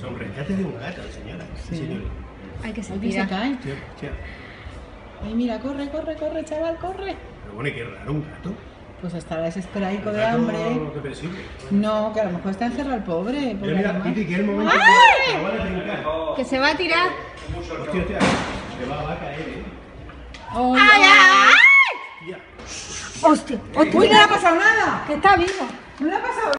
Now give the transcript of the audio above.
Sonrécate de un gato, señora. Sí. señor. Hay que se Ay, se cae. Ay, mira, corre, corre, corre, chaval, corre. Pero bueno, qué raro, un gato. Pues estará desesperadico Un de hambre. ¿eh? No, que a lo mejor está encerrado el pobre. Mira, pobre mira. Piti, que es el momento que a. Que se va a tirar. Hostia, hostia, se va, va a caer, eh. Ay, ¡Ay, ay! Tía. ¡Hostia! Uy, no le ha pasado nada. ¡Que está vivo! No le ha pasado nada!